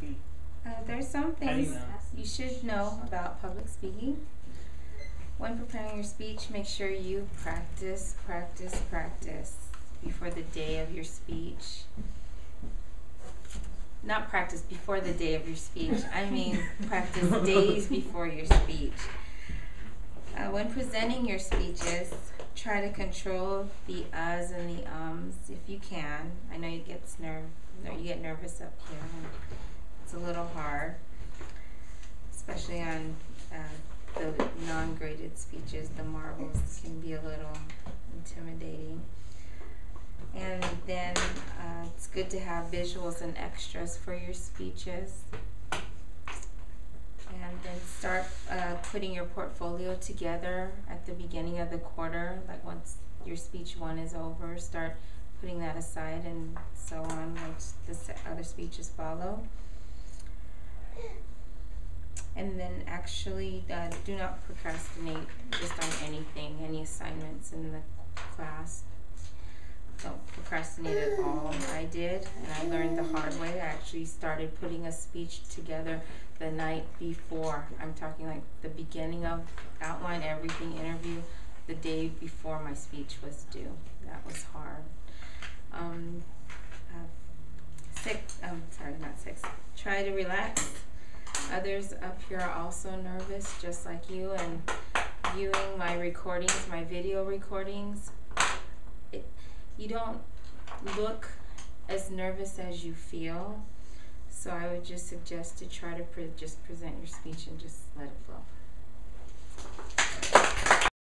be. Uh, there's some do you things know? you should know about public speaking. When preparing your speech, make sure you practice, practice, practice before the day of your speech. Not practice before the day of your speech. I mean, practice days before your speech. Uh, when presenting your speeches, try to control the uhs and the ums if you can. I know you get nerve, no, you get nervous up here. It's a little hard, especially on uh, the non-graded speeches. The marbles can be a little intimidating. And then uh, it's good to have visuals and extras for your speeches. And then start uh, putting your portfolio together at the beginning of the quarter. Like once your speech one is over, start putting that aside and so on once the other speeches follow. And then actually uh, do not procrastinate just on anything, any assignments in the class. Don't procrastinate at all. I did, and I learned the hard way. I actually started putting a speech together the night before. I'm talking like the beginning of outline, everything, interview, the day before my speech was due. That was hard. Um, uh, six, um, sorry, not six. Try to relax. Others up here are also nervous, just like you, and viewing my recordings, my video recordings, it, you don't look as nervous as you feel. So I would just suggest to try to pre- just present your speech and just let it.